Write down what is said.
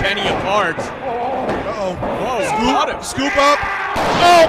Kenny apart. Uh-oh. Whoa, Scoop, scoop up. Oh,